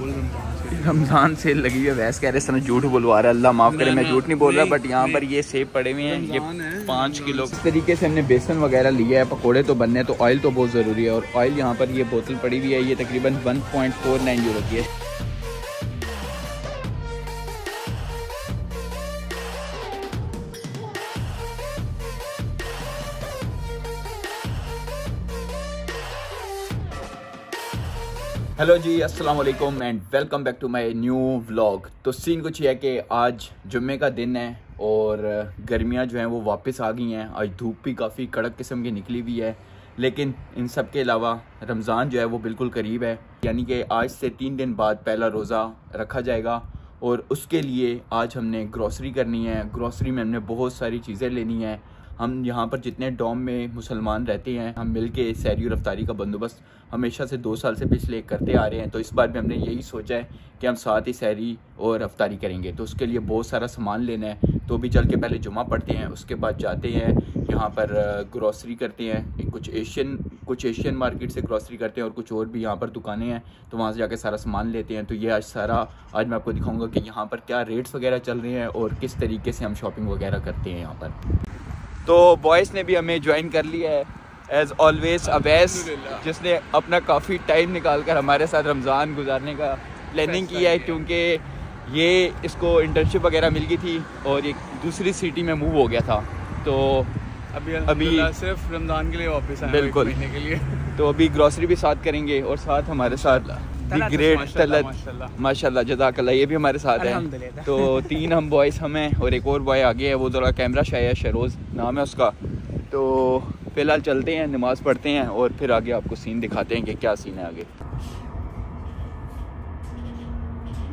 Ramzan cell लगी हुई है वैसे कह रहे सर झूठ बुलवा रहा है अल्लाह माफ़ करे मैं झूठ नहीं बोल रहा बट यहाँ पर ये सेब पड़े हुए हैं ये पाँच किलो। इस तरीके से हमने बेसन वगैरह लिया है पकोड़े तो बनने तो ऑयल तो बहुत ज़रूरी है और ऑयल यहाँ पर ये बोतल पड़ी हुई है ये तकरीबन one point four nine euro की है। हेलो जी अस्सलाम वालेकुम and welcome back to my new vlog तो सीन कुछ है कि आज जुम्मे का दिन है और गर्मियाँ जो हैं वो वापस आ गई हैं। आज धूप भी काफ़ी कड़क किस्म की निकली हुई है। लेकिन इन सब के अलावा रमज़ान जो है वो बिल्कुल करीब है। यानी कि आज से तीन दिन बाद पहला रोज़ा रखा जाएगा और उसके लिए आज हमने ग्रॉसरी करनी है। ग्रॉसरी में हमने बहुत सारी चीज़ें लेनी है। हम यहाँ पर जितने डॉम में मुसलमान रहते हैं, हम मिल के सैरी रफ्तारी का बंदोबस्त हमेशा से दो साल से पिछले करते आ रहे हैं। तो इस बार भी हमने यही सोचा है कि हम साथ ही सैरी और रफ्तारी करेंगे। तो उसके लिए बहुत सारा सामान लेना है तो भी चल के पहले जुमा पढ़ते हैं, उसके बाद जाते हैं, यहाँ पर ग्रॉसरी करते हैं। कुछ एशियन कुछ एशियन मार्केट से ग्रॉसरी करते हैं और कुछ और भी यहाँ पर दुकानें हैं तो वहाँ से जाके सारा सामान लेते हैं। तो ये आज सारा, आज मैं आपको दिखाऊँगा कि यहाँ पर क्या रेट्स वगैरह चल रहे हैं और किस तरीके से हम शॉपिंग वगैरह करते हैं यहाँ पर। तो बॉयज़ ने भी हमें ज्वाइन कर लिया है एज़ ऑलवेज अवैस जिसने अपना काफ़ी टाइम निकाल कर हमारे साथ रमज़ान गुजारने का प्लानिंग किया है क्योंकि ये इसको इंटर्नशिप वगैरह मिल गई थी और ये दूसरी सिटी में मूव हो गया था। तो अभी अभी सिर्फ़ रमज़ान के लिए वापस आए बिल्कुल। के लिए। तो अभी ग्रॉसरी भी साथ करेंगे और साथ हमारे साथ दी ग्रेट तलत माशाल्लाह जजाकल्ला ये भी हमारे साथ है तो तीन हम बॉयज़ हम हैं और एक और बॉय आगे है वो ज़रा कैमरा शाय है शरोज़ नाम है उसका तो फ़िलहाल चलते हैं नमाज़ पढ़ते हैं और फिर आगे आपको सीन दिखाते हैं कि क्या सीन है आगे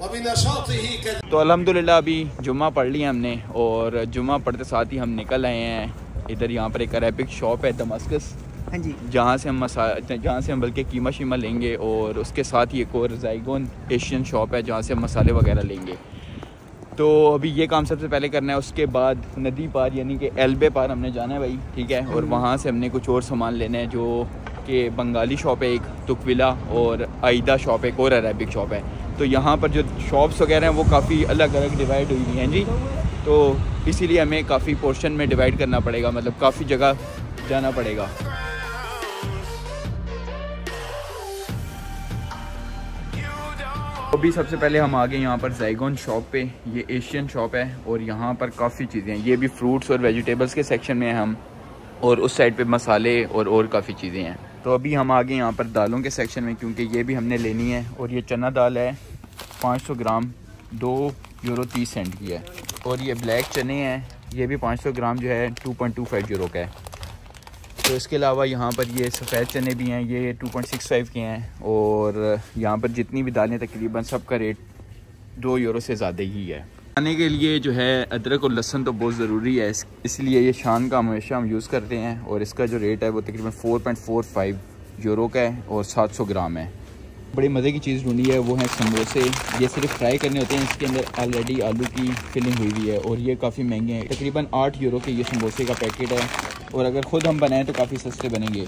तो अल्हम्दुलिल्लाह अभी जुम्मा पढ़ लिया हमने और जुम्मा पढ़ते साथ ही हम निकल आए हैं। इधर यहाँ पर एक अरेबिक शॉप है दमस्कस। हाँ जी। जहाँ से हम मसा जहाँ से हम बल्कि कीमा शीमा लेंगे और उसके साथ ही एक और जाइगोन एशियन शॉप है जहाँ से हम मसाले वगैरह लेंगे। तो अभी ये काम सबसे पहले करना है उसके बाद नदी पार यानी कि एल्बे पार हमने जाना है भाई ठीक है? और वहाँ से हमने कुछ और सामान लेना है जो कि बंगाली शॉप है एक तुकविला और आइदा शॉप एक और अरेबिक शॉप है। तो यहाँ पर जो शॉप्स वगैरह हैं, वो काफ़ी अलग अलग डिवाइड हुई हुई हैं जी। तो इसीलिए हमें काफ़ी पोर्शन में डिवाइड करना पड़ेगा मतलब काफ़ी जगह जाना पड़ेगा। अभी सबसे पहले हम आ गए यहाँ पर जैगोन शॉप पे। ये एशियन शॉप है और यहाँ पर काफ़ी चीज़ें हैं। ये भी फ्रूट्स और वेजिटेबल्स के सेक्शन में हैं हम और उस साइड पे मसाले और और काफ़ी चीज़ें हैं। तो अभी हम आ गए यहाँ पर दालों के सेक्शन में, क्योंकि ये भी हमने लेनी है, और ये चना दाल है 500 ग्राम, दो यूरो तीस सेंट की है। और ये ब्लैक चने हैं, ये भी 500 ग्राम जो है 2.25 यूरो का है। तो इसके अलावा यहाँ पर ये सफ़ेद चने भी हैं, ये 2.65 के हैं, और यहाँ पर जितनी भी दालें तकरीबन सब का रेट दो यूरो से ज़्यादा ही है। खाने के लिए जो है अदरक और लहसन तो बहुत ज़रूरी है। इस, इसलिए ये शान का हमेशा हम यूज़ करते हैं और इसका जो रेट है वो तकरीबन 4.45 यूरो का है और 700 ग्राम है। बड़ी मज़े की चीज़ ढूंढी है वो है समोसे। ये सिर्फ़ फ्राई करने होते हैं इसके अंदर ऑलरेडी आलू की फिलिंग हुई हुई है और ये काफ़ी महँगे हैं। तकरीबन आठ यूरो के ये समोसे का पैकेट है और अगर ख़ुद हम बनाएँ तो काफ़ी सस्ते बनेंगे।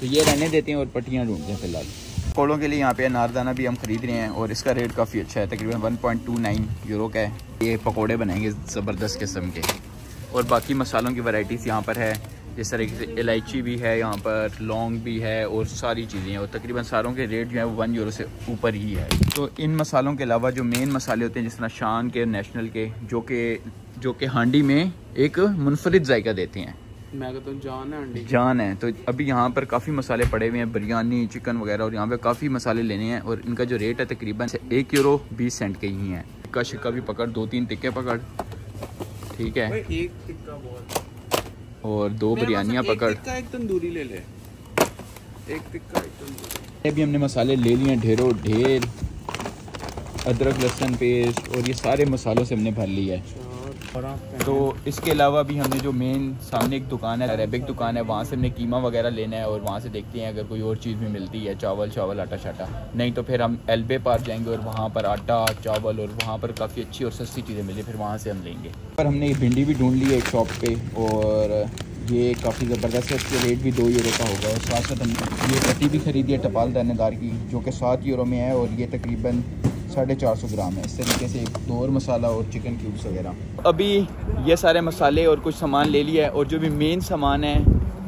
तो ये रहने देते हैं और पट्टियाँ ढूंढते हैं फ़िलहाल। पकौड़ों के लिए यहाँ पे अनारदाना भी हम ख़रीद रहे हैं और इसका रेट काफ़ी अच्छा है तकरीबन 1.29 यूरो का है। ये पकोड़े बनाएँगे ज़बरदस्त किस्म के। और बाकी मसालों की वैरायटीज़ यहाँ पर है। जिस तरीके से इलायची भी है यहाँ पर लौंग भी है और सारी चीज़ें हैं। और तकरीबन सारों के रेट जो है वो वन यूरो से ऊपर ही है। तो इन मसालों के अलावा जो मेन मसाले होते हैं जिस तरह शान के नेशनल के जो के जो कि हांडी में एक मुनफरद जायका देते हैं। मैं कहता हूँ जान है अंडी जान है। तो अभी यहाँ पर काफ़ी मसाले पड़े हुए हैं बिरयानी चिकन वगैरह और यहाँ पे काफ़ी मसाले लेने हैं। और इनका जो रेट है तकरीबन एक यूरो बीस सेंट के ही हैं। टिक्का शिक्का भी पकड़ दो तीन टिक्के पकड़। ठीक है। एक टिक्का बहुत। और दो बिरयानियाँ पकड़। एक टिक्का एक तंदूरी ले ले। एक टिक्का एक तंदूरी। भी हमने मसाले ले लिए ढेरों ढेर अदरक लहसुन पेस्ट और ये सारे मसालों से हमने भर लिया है। तो इसके अलावा भी हमने जो मेन सामने एक दुकान है, अरेबिक दुकान है, वहाँ से हमने कीमा वगैरह लेना है और वहाँ से देखते हैं अगर कोई और चीज़ भी मिलती है, चावल चावल आटा शाटा नहीं तो फिर हम एल्बे पार जाएँगे और वहाँ पर आटा, चावल और वहाँ पर काफ़ी अच्छी और सस्ती चीज़ें मिली, फिर वहाँ से हम लेंगे। पर हमने भिंडी भी ढूंढ ली है एक शॉप पर और ये काफ़ी ज़बरदस्त है। इसके रेट भी दो यूरो का होगा। और साथ साथ हमने ये पट्टी भी ख़रीदी है टपाल दानेदार की, जो कि सात यूरो में है और ये तकरीबन साढ़े चार सौ ग्राम है। इस तरीके से एक दो और मसाला और चिकन क्यूब्स वगैरह। अभी ये सारे मसाले और कुछ सामान ले लिया है और जो भी मेन सामान है,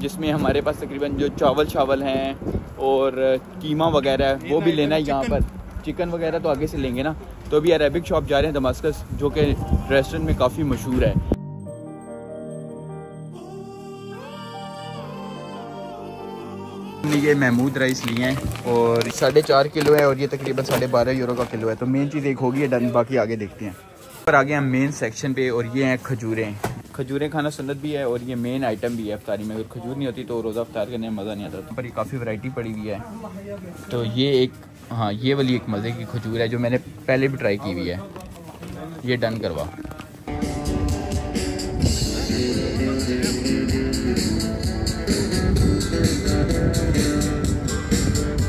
जिसमें हमारे पास तकरीबन जो चावल चावल हैं और कीमा वगैरह वो भी लेना है यहाँ पर। चिकन वगैरह तो आगे से लेंगे ना। तो अभी अरेबिक शॉप जा रहे हैं दमास्कस जो कि रेस्टोरेंट में काफ़ी मशहूर है। हमने ये महमूद राइस लिए हैं और साढ़े चार किलो है और ये तकरीबन साढ़े बारह यूरो का किलो है। तो मेन चीज़ एक होगी डन बाकी आगे देखते हैं। पर आगे हम मेन सेक्शन पे और ये हैं खजूरें। खजूरें खाना सुन्नत भी है और ये मेन आइटम भी है अफ्तारी में। अगर खजूर नहीं होती तो रोज़ा अफ्तार करने में मज़ा नहीं आता। पर ये काफ़ी वैरायटी पड़ी हुई है। तो ये एक हाँ ये वाली एक मज़े की खजूर है जो मैंने पहले भी ट्राई की हुई है। ये डन करवा।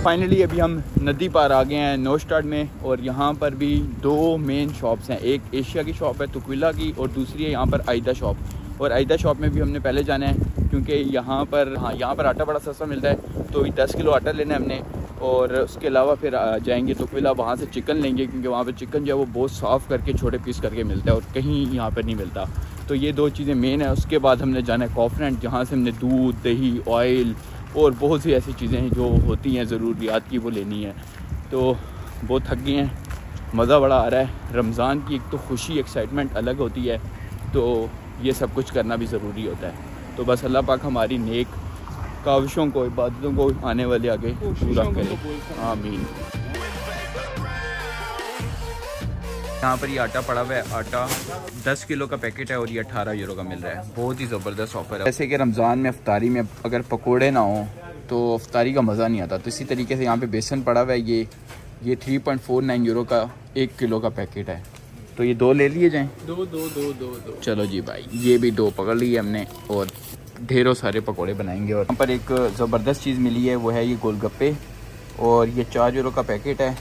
फाइनली अभी हम नदी पार आ गए हैं नो स्टार्ट में और यहाँ पर भी दो मेन शॉप्स हैं। एक एशिया की शॉप है तुकविला की और दूसरी है यहाँ पर आयदा शॉप और आयदा शॉप में भी हमने पहले जाना है क्योंकि यहाँ पर हाँ यहाँ पर आटा बड़ा सस्ता मिलता है। तो दस किलो आटा लेना है हमने और उसके अलावा फिर जाएँगे तुकविला वहाँ से चिकन लेंगे क्योंकि वहाँ पर चिकन जो है वो बहुत साफ़ करके, छोटे पीस करके मिलता है और कहीं यहाँ पर नहीं मिलता। तो ये दो चीज़ें मेन है। उसके बाद हमने जाना है कॉफरेंट जहाँ से हमने दूध, दही ऑयल और बहुत सी ऐसी चीज़ें हैं जो होती हैं ज़रूरियात की वो लेनी है। तो बहुत थक गए हैं मज़ा बड़ा आ रहा है। रमज़ान की एक तो खुशी एक्साइटमेंट अलग होती है तो ये सब कुछ करना भी ज़रूरी होता है। तो बस अल्लाह पाक हमारी नेक काविशों को इबादतों को आने वाले आगे पूरा करें। आमीन। यहाँ पर ये आटा पड़ा हुआ है। आटा 10 किलो का पैकेट है और ये 18 यूरो का मिल रहा है। बहुत ही ज़बरदस्त ऑफ़र है। जैसे कि रमज़ान में अफ्तारी में अगर पकोड़े ना हो तो अफ्तारी का मज़ा नहीं आता। तो इसी तरीके से यहाँ पे बेसन पड़ा हुआ है। ये ये 3.49 यूरो का एक किलो का पैकेट है। तो ये दो ले लिए जाएँ? दो दो दो दो दो। चलो जी भाई ये भी दो पकड़ लिए हमने और ढेरों सारे पकौड़े बनाएँगे और यहाँ पर एक ज़बरदस्त चीज़ मिली है वो है ये गोलगप्पे और ये चार यूरो का पैकेट है।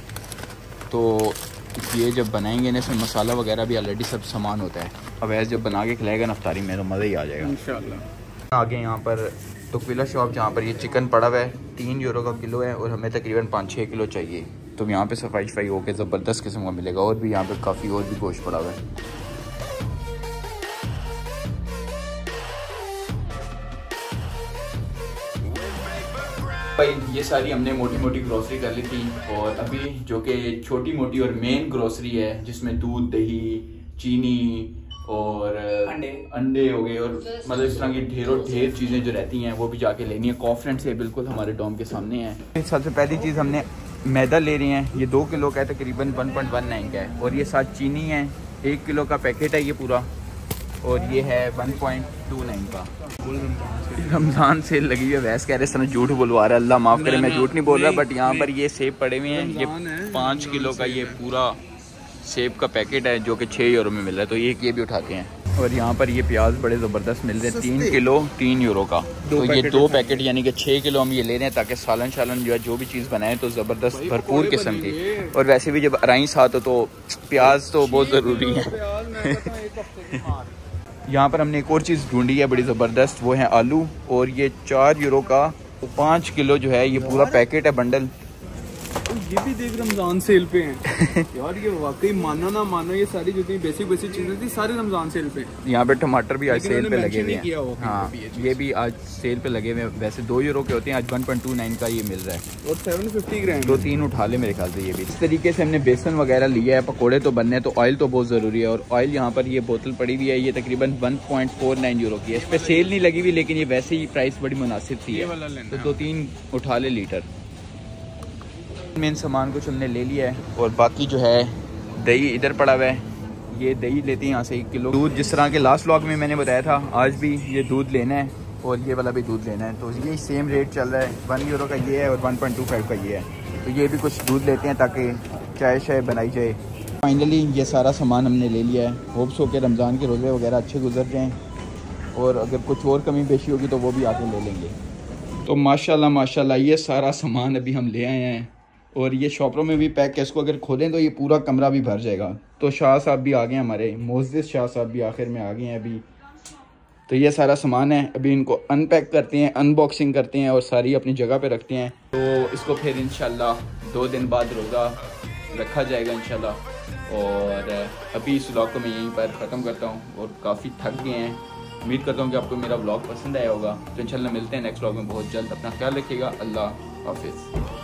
तो ये जब बनाएँगे ना इसमें मसाला वगैरह भी ऑलरेडी सब सामान होता है। अब ऐसे जब बना के खिलाएगा नफ्तारी में तो मज़ा ही आ जाएगा। इंशाल्लाह। आगे यहाँ पर तुकविला शॉप जहाँ पर ये चिकन पड़ा हुआ है तीन यूरो का किलो है और हमें तकरीबन पाँच छः किलो चाहिए। तो यहाँ पे सफ़ाई सफ़ाई होकर ज़बरदस्त किस्म का मिलेगा और भी यहाँ पे काफ़ी और भी गोश्त पड़ा हुआ है। भाई ये सारी हमने मोटी मोटी ग्रोसरी कर ली थी और अभी जो कि छोटी मोटी और मेन ग्रोसरी है जिसमें दूध दही चीनी और अंडे। अंडे हो गए और मतलब इस तरह की ढेरों ढेर चीज़ें जो रहती हैं वो भी जाके लेनी है। कॉन्फिडेंट से बिल्कुल हमारे डॉम के सामने है। सबसे पहली चीज़ हमने मैदा ले रहे हैं। ये दो किलो का है तकरीबन वन पॉइंट वन नाइन का है। और ये साथ चीनी है। एक किलो का पैकेट है ये पूरा। और ये है वन पॉइंट टू नाइन का। रमज़ान सेल लगी हुई है वैस कह रहे सर झूठ बुलवा रहा है। अल्लाह माफ़ करे मैं झूठ नहीं बोल रहा बट यहाँ पर ये सेब पड़े हुए हैं। ये पाँच किलो का ये पूरा सेब का पैकेट है जो कि छः यूरो में मिल रहा है तो एक ये भी उठाते हैं। और यहाँ पर ये प्याज बड़े ज़बरदस्त मिल रहे हैं तीन किलो तीन यूरो का। तो ये दो पैकेट यानी कि छः किलो हम ये ले रहे हैं ताकि सालन शालन जो है जो भी चीज़ बनाए तो ज़बरदस्त भरपूर किस्म की। और वैसे भी जब अराई साथ हो तो प्याज तो बहुत ज़रूरी है। यहाँ पर हमने एक और चीज़ ढूंढी है बड़ी ज़बरदस्त वो है आलू और ये चार यूरो का तो पाँच किलो जो है ये पूरा पैकेट है बंडल। ये भी देख रमज़ान सेल पे हैं। यार ये वाकई मानो ना मानो ये सारी जितनी बेसिक बेसिक चीज़ें थी सारे रमज़ान सेल पे। यहाँ पे टमाटर भी आज सेल पे लगे हुए हैं। हाँ ये भी आज सेल पे लगे हुए वैसे दो यूरो के होते हैं आज वन पॉइंट टू नाइन का ये मिल रहा है। और सेवन फिफ्टी ग्राम दो तीन उठा ले मेरे ख्याल से ये भी। इस तरीके से हमने बेसन वगैरह लिया है पकोड़े तो बनने तो ऑयल तो बहुत ज़रूरी है। और ऑयल यहाँ पर ये बोतल पड़ी हुई है ये तकरीबन one point four nine euro की है। इस पर सेल नहीं लगी हुई लेकिन ये वैसे ही प्राइस बड़ी मुनासिब थी तो दो तीन उठा ले लीटर। मेन सामान कुछ हमने ले लिया है। और बाकी जो है दही इधर पड़ा हुआ है। ये दही लेते हैं यहाँ से एक किलो। दूध जिस तरह के लास्ट व्लॉग में मैंने बताया था आज भी ये दूध लेना है और ये वाला भी दूध लेना है। तो ये सेम रेट चल रहा है। वन यूरो का ये है और वन पॉइंट टू फाइव का ये है। तो ये भी कुछ दूध लेते हैं ताकि चाय शाय बनाई जाए। फाइनली ये सारा सामान हमने ले लिया है। होप्स हो के रमज़ान के रोज़े वगैरह अच्छे गुजर जाएँ और अगर कुछ और कमी पेशी होगी तो वो भी आके ले लेंगे। तो माशाल्लाह माशाल्लाह ये सारा सामान अभी हम ले आए हैं। और ये शॉपरों में भी पैक है इसको अगर खोलें तो ये पूरा कमरा भी भर जाएगा। तो शाह साहब भी आ गए हमारे मोजिस शाह साहब भी आखिर में आ गए हैं अभी। तो ये सारा सामान है, अभी इनको अनपैक करते हैं अनबॉक्सिंग करते हैं और सारी अपनी जगह पे रखते हैं। तो इसको फिर इन दो दिन बाद रोज़ा रखा जाएगा इन और अभी इस व्लॉग को मैं यहीं पर ख़त्म करता हूँ और काफ़ी थक गए हैं। उम्मीद करता हूँ कि आपको मेरा ब्लॉग पसंद आया होगा। तो इंशाल्लाह मिलते हैं नेक्स्ट ब्लॉग में। बहुत जल्द अपना ख्याल रखिएगा। अल्लाह हाफिज़।